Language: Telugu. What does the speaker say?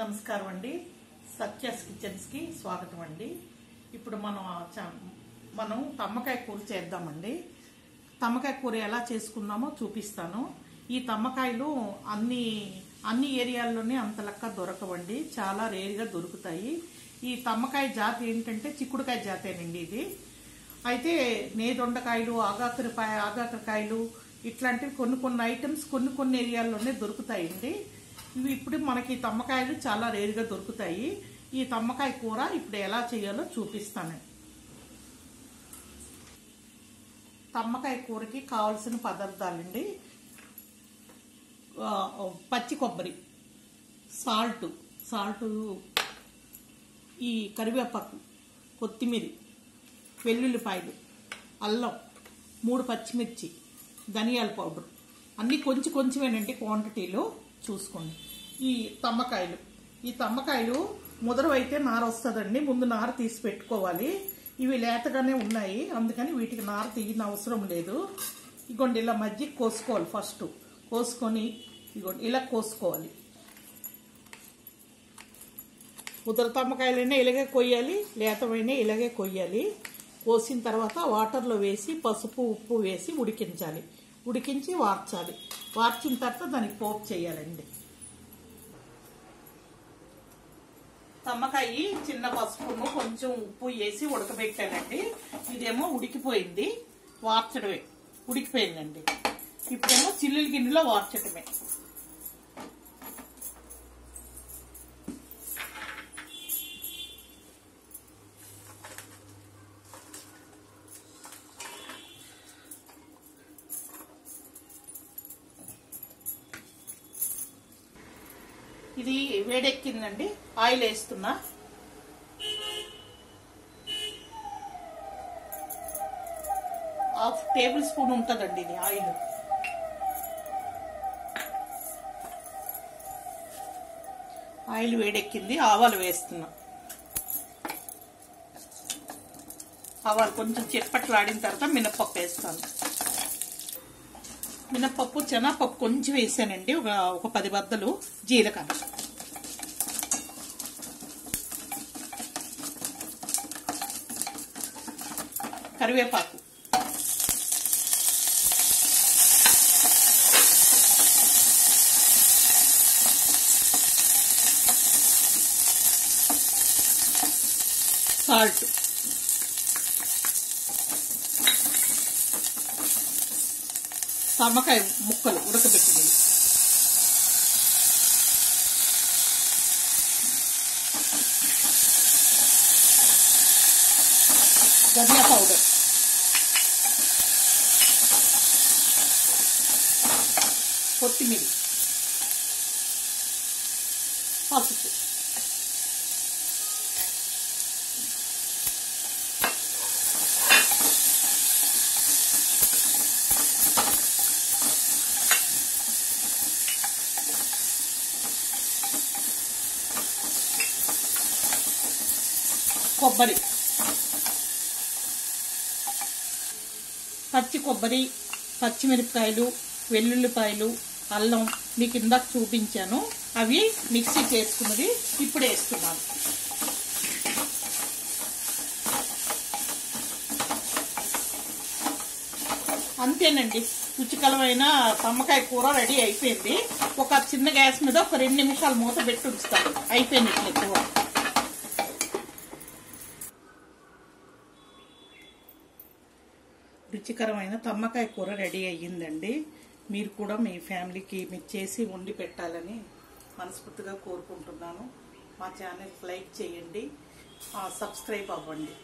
నమస్కారం అండి. సత్యాస్ కిచెన్స్కి స్వాగతం అండి. ఇప్పుడు మనం చ- మనం తమ్మకాయ కూర చేద్దామండి. తమ్మకాయ కూర ఎలా చేసుకుందామో చూపిస్తాను. ఈ తమ్మకాయలు అన్ని అన్ని ఏరియాల్లోనే అంత లెక్క దొరకవండి. చాలా రేరుగా దొరుకుతాయి. ఈ తమ్మకాయ జాతి ఏంటంటే చిక్కుడుకాయ జాతేనండి ఇది. అయితే నేదొండకాయలు ఆగాకరకాయ ఆగాకరకాయలు ఇట్లాంటివి కొన్ని కొన్ని ఐటమ్స్ కొన్ని కొన్ని ఏరియాల్లోనే దొరుకుతాయండి. ఇవి ఇప్పుడు మనకి తమ్మకాయలు చాలా రేరుగా దొరుకుతాయి. ఈ తమ్మకాయ కూర ఇప్పుడు ఎలా చేయాలో చూపిస్తాను. తమ్మకాయ కూరకి కావాల్సిన పదార్థాలండి. పచ్చి కొబ్బరి సాల్ట్ సాల్ట్ ఈ కరివేపాకు కొత్తిమీర వెల్లుల్లిపాయలు అల్లం మూడు పచ్చిమిర్చి ధనియాల పౌడర్. అన్నీ కొంచెం కొంచెమేనండి క్వాంటిటీలో చూసుకోండి. ఈ తమ్మకాయలు. ఈ తమ్మకాయలు ముదరవైతే నార వస్తుందండి ముందు నార తీసి పెట్టుకోవాలి. ఇవి లేతగానే ఉన్నాయి. అందుకని వీటికి నార తీయని అవసరం లేదు. ఇగోండి ఇలా మధ్య కోసుకోవాలి ఫస్ట్. కోసుకొని ఇగోండి ఇలా కోసుకోవాలి. ముద్ర తమ్మకాయలైనా ఇలాగే కొయ్యాలి. లేతమైనా ఇలాగే కొయ్యాలి. కోసిన తర్వాత వాటర్లో వేసి పసుపు ఉప్పు వేసి ఉడికించాలి. ఉడికించి వార్చాలి. వార్చిన తర్వాత దానికి పోపు చేయాలండి. తమ్మకాయ చిన్న పసుపును కొంచెం ఉప్పు వేసి ఉడకబెట్టానండి. ఇదేమో ఉడికిపోయింది. వార్చడమే. ఉడికిపోయిందండి. ఇప్పుడేమో చిల్లుల గిన్నెలో వార్చడమే. ఇది వేడెక్కిందండి ఆయిల్ వేస్తున్నా. హాఫ్ టేబుల్ స్పూన్ ఉంటుందండి ఇది ఆయిల్. ఆయిల్ వేడెక్కింది ఆవాలు వేస్తున్నా. ఆవాలు కొంచెం చిప్పట్లు ఆడిన తర్వాత మినప్పప్పు వేస్తాను. మినప్పప్పు శనగపప్పు కొంచెం వేసానండి. ఒక ఒక పది బద్దలు జీలకర్ర. కరివేపాకు. సాల్ట్. తమ్మకాయ ముక్కలు ఉడకబెట్టినవి ధనియా పౌడర్ కొత్తిమీర పసుపు కొబ్బరి. పచ్చి కొబ్బరి పచ్చిమిరపకాయలు వెల్లుల్లిపాయలు అల్లం మీకు ఇందాక చూపించాను. అవి మిక్సీ చేసుకున్నది ఇప్పుడు వేస్తున్నాను. అంతేనండి. రుచికరమైన తమ్మకాయ కూర రెడీ అయిపోయింది. ఒక చిన్న గ్యాస్ మీద ఒక రెండు నిమిషాలు మూత పెట్టి ఉంచుతాను. అయిపోయినట్లు కూర. రుచికరమైన తమ్మకాయ కూర రెడీ అయ్యిందండి. మీరు కూడా మీ ఫ్యామిలీకి మీరు చేసి వండి పెట్టాలని మనస్ఫూర్తిగా కోరుకుంటున్నాను. మా ఛానల్ లైక్ చేయండి. సబ్స్క్రైబ్ అవ్వండి.